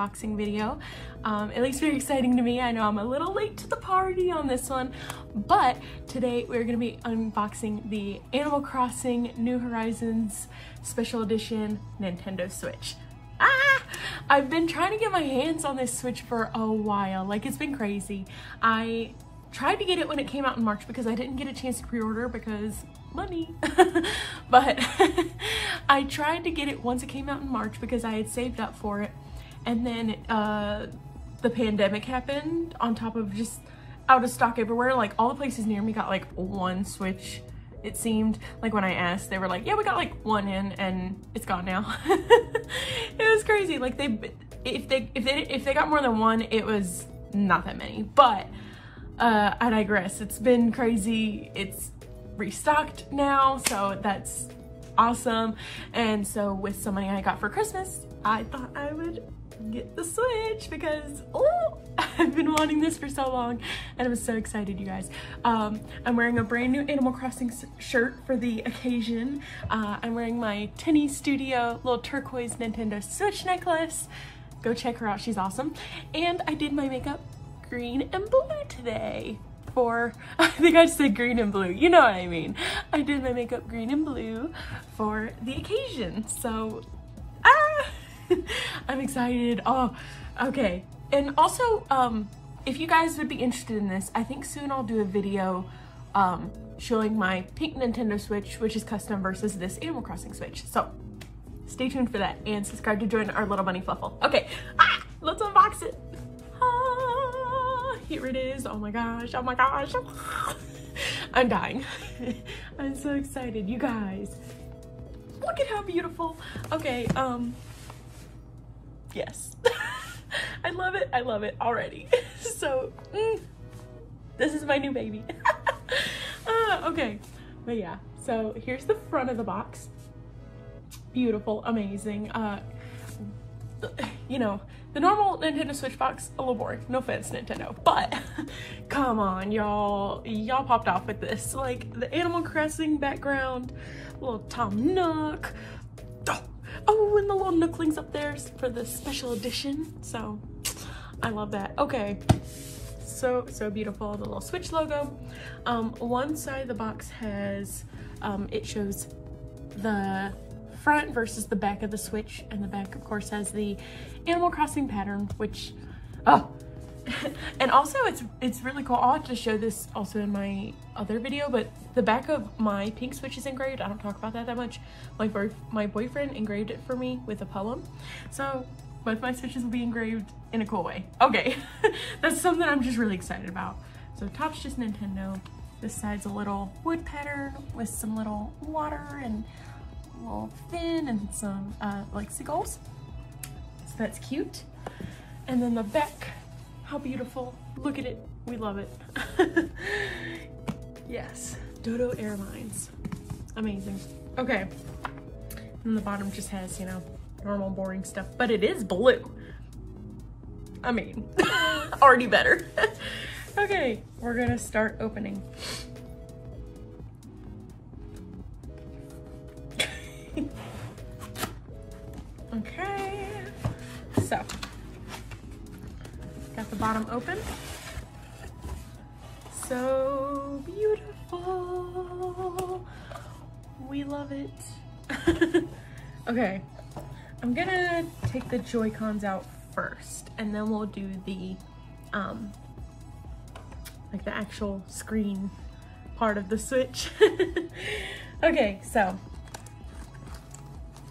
unboxing video. Um, least very exciting to me. I know I'm a little late to the party on this one, but today we're gonna be unboxing the Animal Crossing New Horizons Special Edition Nintendo Switch. Ah! I've been trying to get my hands on this Switch for a while. Like it's been crazy. I tried to get it when it came out in March because I didn't get a chance to pre-order because money. but I tried to get it once it came out in March because I had saved up for it. And then uh, the pandemic happened on top of just out of stock everywhere. Like all the places near me got like one Switch it seemed like when I asked they were like yeah we got like one in and it's gone now it was crazy like they if they if they if they got more than one it was not that many but uh, I digress. It's been crazy. It's restocked now, so that's awesome. And so with some money I got for Christmas, I thought I would get the Switch because oh, I've been wanting this for so long and I'm so excited, you guys. Um, I'm wearing a brand new Animal Crossing shirt for the occasion. Uh, I'm wearing my Tinny Studio little turquoise Nintendo Switch necklace. Go check her out, she's awesome. And I did my makeup green and blue today for, I think I said green and blue, you know what I mean. I did my makeup green and blue for the occasion, so, I'm excited. Oh, okay. And also, um, if you guys would be interested in this, I think soon I'll do a video um, showing my pink Nintendo Switch, which is custom versus this Animal Crossing Switch. So stay tuned for that and subscribe to join our little bunny fluffle. Okay, ah, let's unbox it here it is. Oh my gosh, oh my gosh. I'm dying. I'm so excited, you guys. Look at how beautiful. Okay, um, yes. I love it, I love it already. so, mm, this is my new baby. uh, okay, but yeah, so here's the front of the box. Beautiful, amazing. Uh, you know, the normal Nintendo Switch box, a little boring. No offense, Nintendo. But, come on, y'all. Y'all popped off with this. Like, the Animal Crossing background, little Tom Nook. Oh, and the little Nooklings up there for the special edition. So, I love that. Okay. So, so beautiful. The little Switch logo. Um, one side of the box has, um, it shows the front versus the back of the Switch. And the back, of course, has the Animal Crossing pattern, which, oh. and also it's it's really cool. I'll have to show this also in my other video, but the back of my pink Switch is engraved. I don't talk about that that much. My, boy, my boyfriend engraved it for me with a poem. So both my Switches will be engraved in a cool way. Okay, that's something I'm just really excited about. So top's just Nintendo. This side's a little wood pattern with some little water and a little fin and some uh, like seagulls. So that's cute. And then the back, how beautiful. Look at it, we love it. yes, Dodo Airlines, amazing. Okay, and the bottom just has, you know, normal boring stuff, but it is blue. I mean, already better. okay, we're gonna start opening. Bottom open. So beautiful. We love it. okay, I'm gonna take the Joy-Cons out first and then we'll do the, um, like the actual screen part of the Switch. okay, so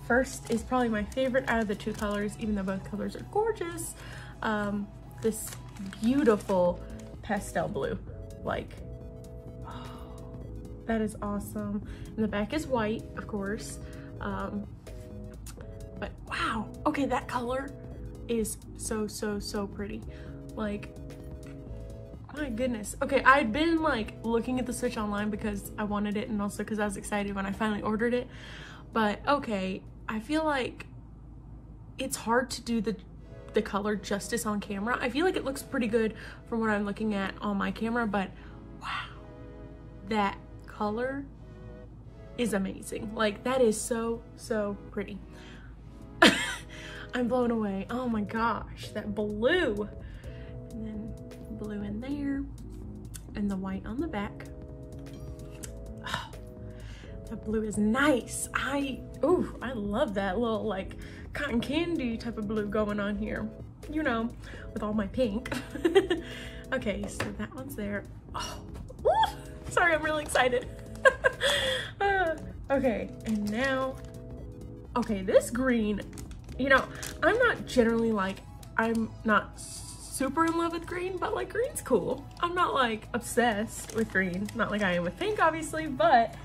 first is probably my favorite out of the two colors, even though both colors are gorgeous. Um, this beautiful pastel blue. Like, oh, that is awesome. And the back is white, of course. Um, but wow, okay, that color is so, so, so pretty. Like, my goodness. Okay, I'd been like looking at the Switch online because I wanted it and also because I was excited when I finally ordered it. But okay, I feel like it's hard to do the the color justice on camera. I feel like it looks pretty good from what I'm looking at on my camera, but wow, that color is amazing. Like that is so, so pretty. I'm blown away. Oh my gosh, that blue. And then blue in there and the white on the back. Oh, that blue is nice. I, ooh, I love that little like cotton candy type of blue going on here. You know, with all my pink. okay, so that one's there. Oh, ooh, sorry, I'm really excited. uh, okay, and now, okay, this green, you know, I'm not generally like, I'm not super in love with green, but like green's cool. I'm not like obsessed with green, not like I am with pink obviously, but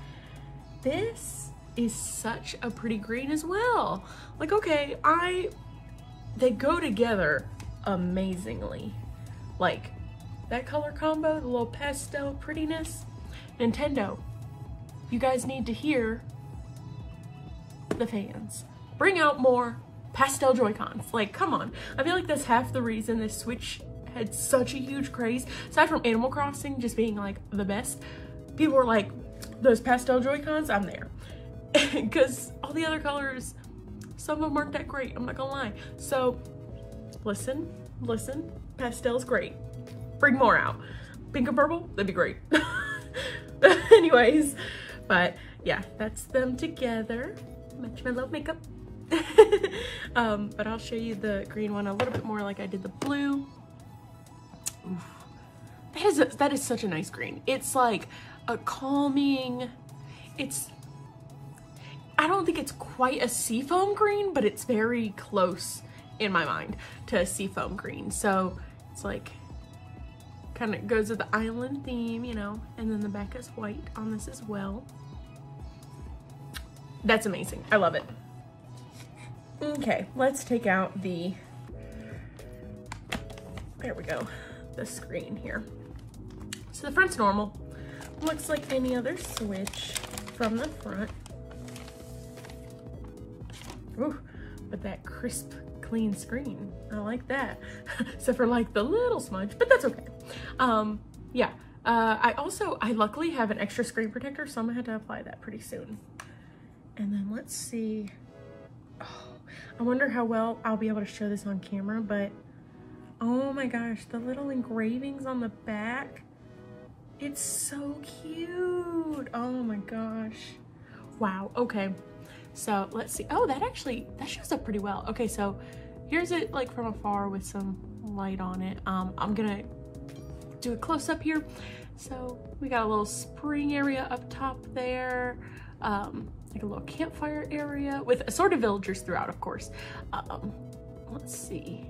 this is such a pretty green as well. Like, okay, I, they go together amazingly. Like that color combo, the little pastel prettiness, Nintendo, you guys need to hear the fans. Bring out more pastel Joy-Cons. Like, come on. I feel like that's half the reason this Switch had such a huge craze. Aside from Animal Crossing just being like the best, people were like, those pastel Joy-Cons, I'm there. Because all the other colors, some of them aren't that great, I'm not gonna lie. So, listen, listen, pastel's great. Bring more out. Pink and purple, that'd be great. Anyways, but yeah, that's them together. Match my love makeup. um, but I'll show you the green one a little bit more like I did the blue. Oof. That is, a, that is such a nice green. It's like a calming, it's, I don't think it's quite a seafoam green, but it's very close in my mind to a seafoam green. So it's like kind of goes with the island theme, you know, and then the back is white on this as well. That's amazing. I love it. Okay, let's take out the, there we go, the screen here. So the front's normal. Looks like any other Switch from the front. But that crisp clean screen. I like that. Except for like the little smudge, but that's okay. Um, yeah. Uh, I also, I luckily have an extra screen protector, so I'm gonna have to apply that pretty soon. And then let's see. Oh, I wonder how well I'll be able to show this on camera, but oh my gosh, the little engravings on the back. It's so cute. Oh my gosh. Wow, okay. So let's see. Oh, that actually, that shows up pretty well. Okay, so here's it like from afar with some light on it. Um, I'm gonna do a close up here. So we got a little spring area up top there. Um, like a little campfire area with assorted villagers throughout, of course. Um, let's see,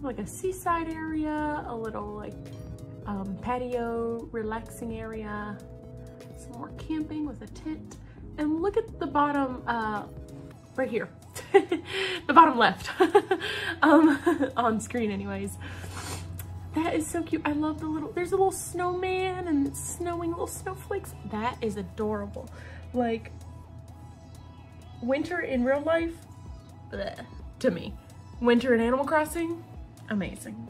like a seaside area, a little like um, patio relaxing area, some more camping with a tent. And look at the bottom, uh, right here, the bottom left, um, on screen anyways. That is so cute. I love the little, there's a little snowman and snowing little snowflakes. That is adorable. Like, winter in real life, bleh, to me. Winter in Animal Crossing, amazing.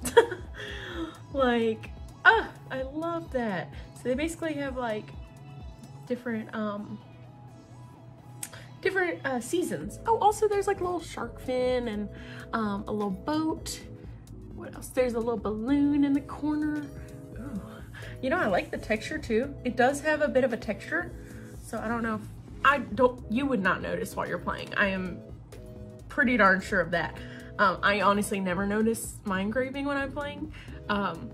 like, ah, I love that. So they basically have like different, um, different uh, seasons. Oh, also there's like a little shark fin and um, a little boat. What else? There's a little balloon in the corner. Ooh. You know, I like the texture too. It does have a bit of a texture. So I don't know if, I don't, you would not notice while you're playing. I am pretty darn sure of that. Um, I honestly never notice my engraving when I'm playing. Um,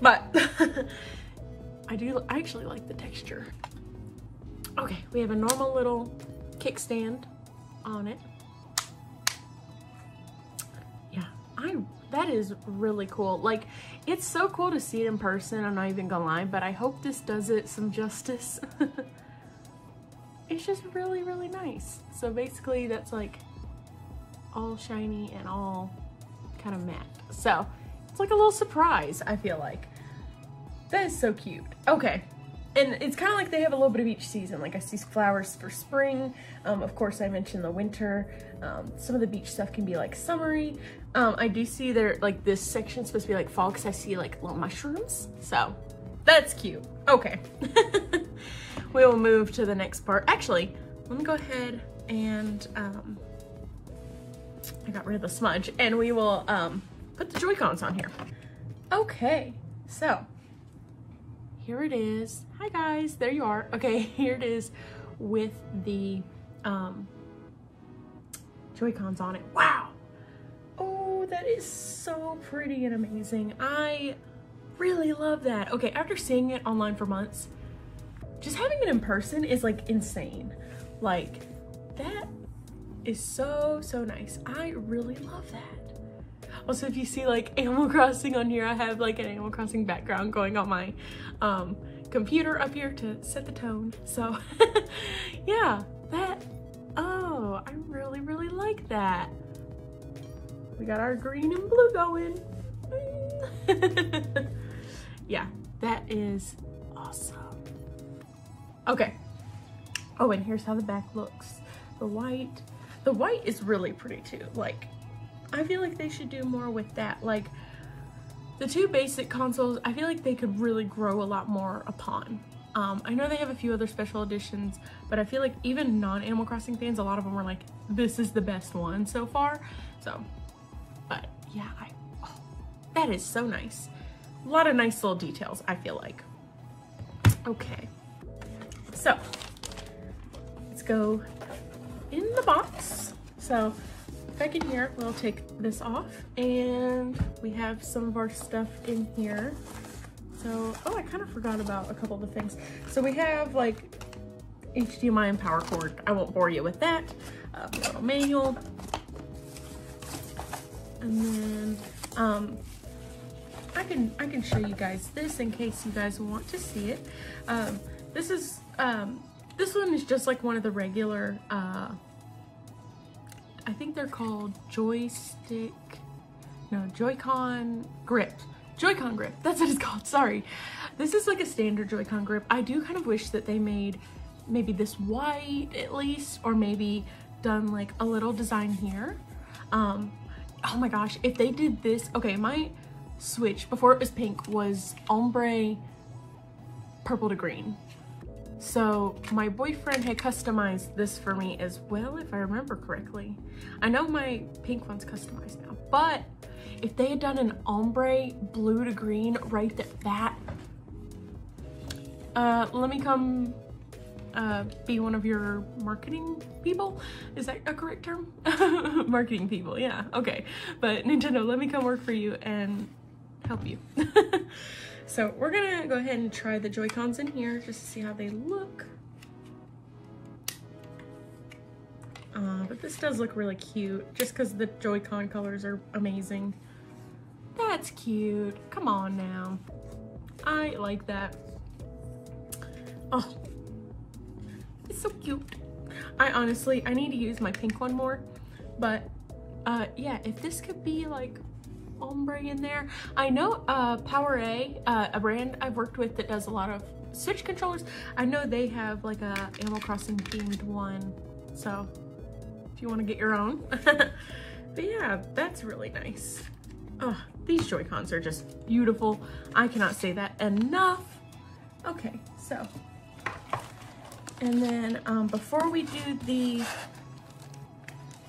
but I do, I actually like the texture. Okay, we have a normal little kickstand on it. Yeah, I that is really cool. Like, it's so cool to see it in person, I'm not even gonna lie, but I hope this does it some justice. it's just really, really nice. So basically that's like all shiny and all kind of matte. So it's like a little surprise, I feel like. That is so cute. Okay, and it's kind of like they have a little bit of each season. Like I see flowers for spring. Um, of course, I mentioned the winter. Um, some of the beach stuff can be like summery. Um, I do see there, like this section supposed to be like fall because I see like little mushrooms. So that's cute. Okay. we will move to the next part. Actually, let me go ahead and um, I got rid of the smudge and we will um, put the Joy-Cons on here. Okay, so here it is. Hi guys, there you are. Okay, here it is with the um, Joy-Cons on it. Wow. Oh, that is so pretty and amazing. I really love that. Okay, after seeing it online for months, just having it in person is like insane. Like that is so, so nice. I really love that. Also, if you see like Animal Crossing on here, I have like an Animal Crossing background going on my um, computer up here to set the tone. So yeah, that, oh, I really, really like that. We got our green and blue going. yeah, that is awesome. Okay. Oh, and here's how the back looks. The white, the white is really pretty too. Like, I feel like they should do more with that. Like, the two basic consoles, I feel like they could really grow a lot more upon. Um, I know they have a few other special editions, but I feel like even non-Animal Crossing fans, a lot of them were like, this is the best one so far. So, but yeah, I, oh, that is so nice. A lot of nice little details, I feel like. Okay, so let's go in the box. So back in here, we'll take this off and we have some of our stuff in here. So, oh, I kind of forgot about a couple of the things. So we have like HDMI and power cord. I won't bore you with that. Uh, little manual. And then um, I can I can show you guys this in case you guys want to see it. Um, this is um, this one is just like one of the regular. Uh, I think they're called joystick. No, Joy-Con grip. Joy-Con grip. That's what it's called. Sorry. This is like a standard Joy-Con grip. I do kind of wish that they made maybe this white at least, or maybe done like a little design here. Um, oh my gosh, if they did this, okay, my switch before it was pink was ombre purple to green. So my boyfriend had customized this for me as well, if I remember correctly. I know my pink one's customized now, but if they had done an ombre blue to green right at that, uh, let me come uh, be one of your marketing people. Is that a correct term? marketing people, yeah, okay. But Nintendo, let me come work for you and help you. so we're gonna go ahead and try the Joy-Cons in here just to see how they look. Uh, but this does look really cute just because the Joy-Con colors are amazing. That's cute. Come on now. I like that. Oh, it's so cute. I honestly, I need to use my pink one more, but uh, yeah, if this could be like ombre in there. I know uh, PowerA, uh, a brand I've worked with that does a lot of Switch controllers. I know they have like a Animal Crossing themed one. So if you want to get your own. but yeah, that's really nice. Oh, these Joy-Cons are just beautiful. I cannot say that enough. Okay, so. And then um, before we do the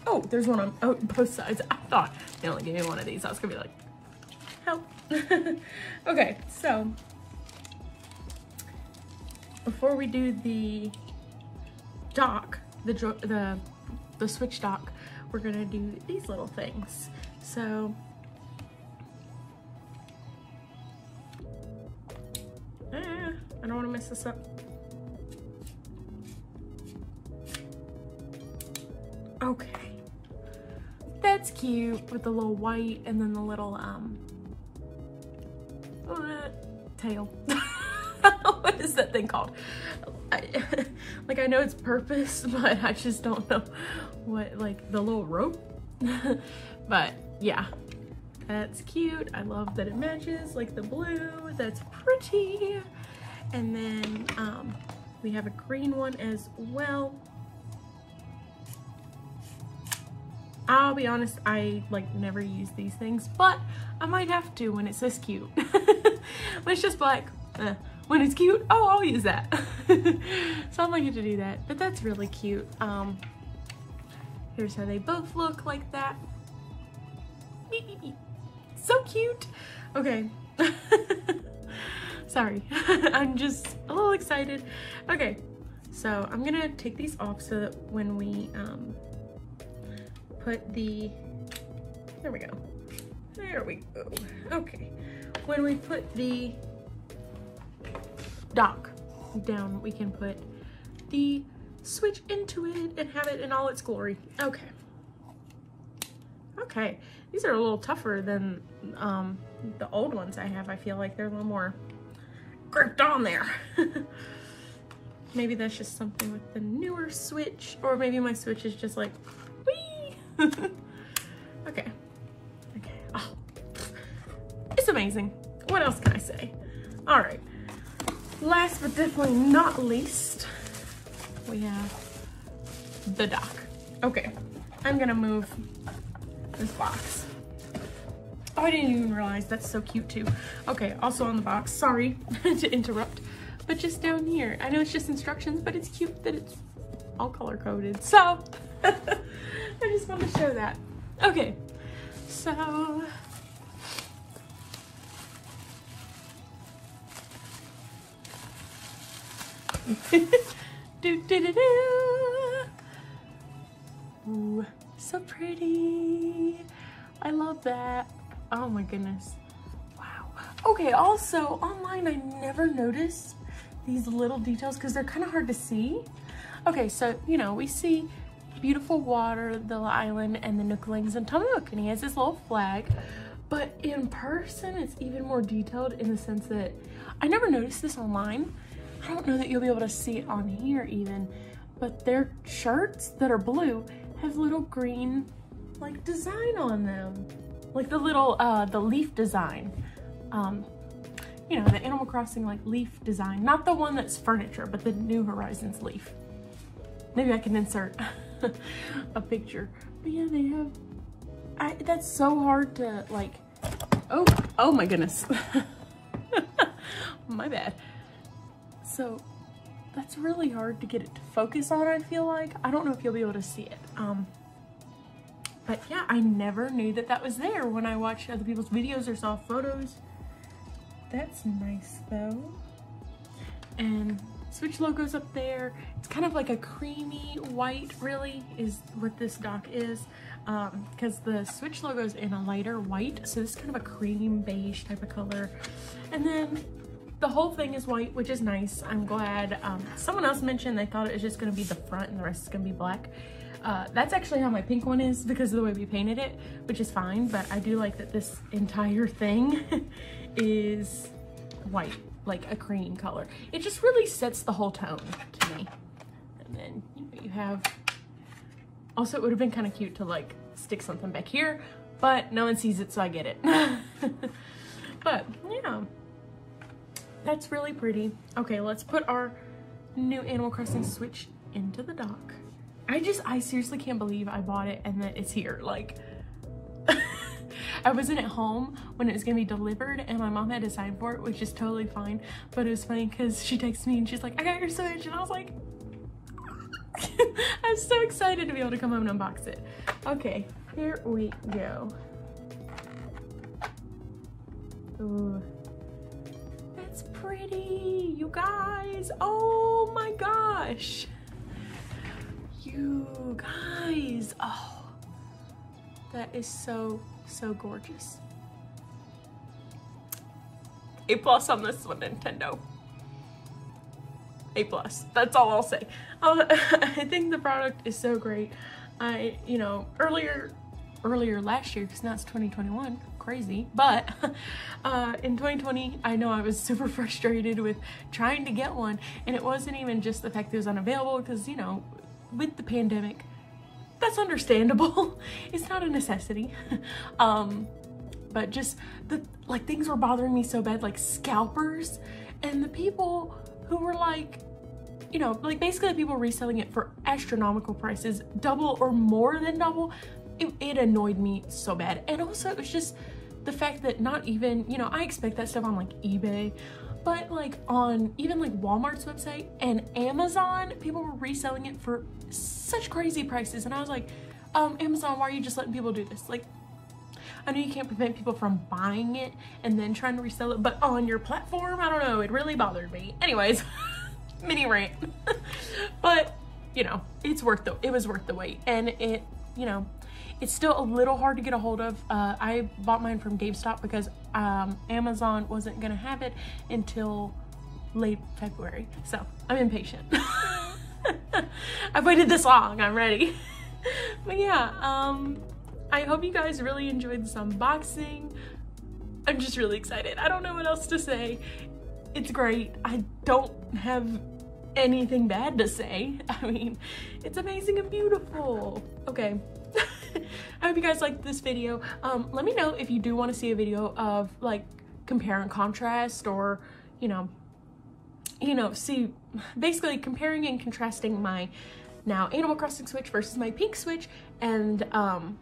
Oh, there's one on oh, both sides. I thought they only gave me one of these. I was gonna be like, help. okay, so before we do the dock, the the the switch dock, we're gonna do these little things. So eh, I don't want to mess this up. Okay that's cute with the little white and then the little um tail. what is that thing called? I, like I know its purpose, but I just don't know what like the little rope. but yeah, that's cute. I love that it matches like the blue. That's pretty. And then um, we have a green one as well. I'll be honest, I like never use these things, but I might have to when it's this cute. when it's just black, eh. when it's cute, oh, I'll use that. so I'm get to do that, but that's really cute. Um, here's how they both look like that. So cute. Okay. Sorry, I'm just a little excited. Okay, so I'm gonna take these off so that when we um, put the, there we go. There we go. Okay, when we put the dock down, we can put the switch into it and have it in all its glory. Okay. Okay, these are a little tougher than um, the old ones I have. I feel like they're a little more gripped on there. maybe that's just something with the newer switch, or maybe my switch is just like. okay, okay, oh, it's amazing. What else can I say? All right, last but definitely not least, we have the dock. Okay, I'm gonna move this box. Oh, I didn't even realize that's so cute too. Okay, also on the box, sorry to interrupt, but just down here. I know it's just instructions, but it's cute that it's all color coded. So, just wanted to show that. Okay, so. do, do, do, do. Ooh, so pretty. I love that. Oh my goodness. Wow. Okay, also online I never noticed these little details because they're kind of hard to see. Okay, so, you know, we see beautiful water, the island, and the Nooklings and Tom Nook, and he has this little flag. But in person, it's even more detailed in the sense that I never noticed this online. I don't know that you'll be able to see it on here even, but their shirts that are blue have little green like design on them. Like the little, uh, the leaf design. Um, you know, the Animal Crossing like leaf design. Not the one that's furniture, but the New Horizons leaf. Maybe I can insert a picture. But yeah, they have, I, that's so hard to like, oh, oh my goodness. my bad. So that's really hard to get it to focus on, I feel like. I don't know if you'll be able to see it. Um, but yeah, I never knew that that was there when I watched other people's videos or saw photos. That's nice though. And Switch logo's up there. It's kind of like a creamy white really is what this dock is because um, the Switch logo is in a lighter white. So this is kind of a cream beige type of color. And then the whole thing is white, which is nice. I'm glad. Um, someone else mentioned they thought it was just gonna be the front and the rest is gonna be black. Uh, that's actually how my pink one is because of the way we painted it, which is fine, but I do like that this entire thing is white, like a cream color. It just really sets the whole tone to me. And then you, have, also it would have been kind of cute to like stick something back here, but no one sees it, so I get it. but yeah, that's really pretty. Okay, let's put our new Animal Crossing Switch into the dock. I just, I seriously can't believe I bought it and that it's here. Like, I wasn't at home when it was gonna be delivered and my mom had to sign for it, which is totally fine. But it was funny because she texts me and she's like, I got your Switch. And I was like, I'm so excited to be able to come home and unbox it. Okay, here we go. Ooh. That's pretty, you guys. Oh my gosh you guys. Oh, that is so, so gorgeous. A plus on this one, Nintendo. A plus. That's all I'll say. Uh, I think the product is so great. I, you know, earlier, earlier last year, because now it's 2021, crazy, but uh, in 2020, I know I was super frustrated with trying to get one, and it wasn't even just the fact it was unavailable, because, you know, with the pandemic, that's understandable. it's not a necessity. um, but just the like things were bothering me so bad, like scalpers and the people who were like, you know, like basically the people reselling it for astronomical prices, double or more than double. It, it annoyed me so bad. And also it was just the fact that not even, you know, I expect that stuff on like eBay but like on even like Walmart's website and Amazon, people were reselling it for such crazy prices. And I was like, um, Amazon, why are you just letting people do this? Like, I know you can't prevent people from buying it and then trying to resell it, but on your platform, I don't know, it really bothered me. Anyways, mini rant. but, you know, it's worth the, it was worth the wait. And it, you know, it's still a little hard to get a hold of. Uh, I bought mine from GameStop because um, Amazon wasn't gonna have it until late February. So I'm impatient. I've waited this long, I'm ready. but yeah, um, I hope you guys really enjoyed this unboxing. I'm just really excited. I don't know what else to say. It's great. I don't have anything bad to say. I mean, it's amazing and beautiful. Okay. I hope you guys liked this video. Um, let me know if you do want to see a video of like compare and contrast or, you know, you know, see basically comparing and contrasting my now Animal Crossing Switch versus my pink Switch and, um,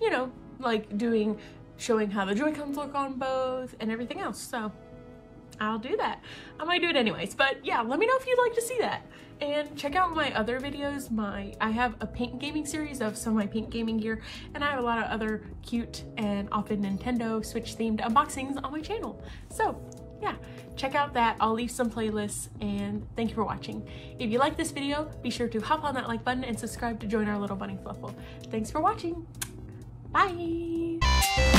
you know, like doing, showing how the Joy-Cons look on both and everything else. So I'll do that. I might do it anyways, but yeah, let me know if you'd like to see that. And check out my other videos. My I have a pink gaming series of some of my pink gaming gear, and I have a lot of other cute and often Nintendo Switch themed unboxings on my channel. So yeah, check out that. I'll leave some playlists and thank you for watching. If you like this video, be sure to hop on that like button and subscribe to join our little bunny fluffle. Thanks for watching. Bye.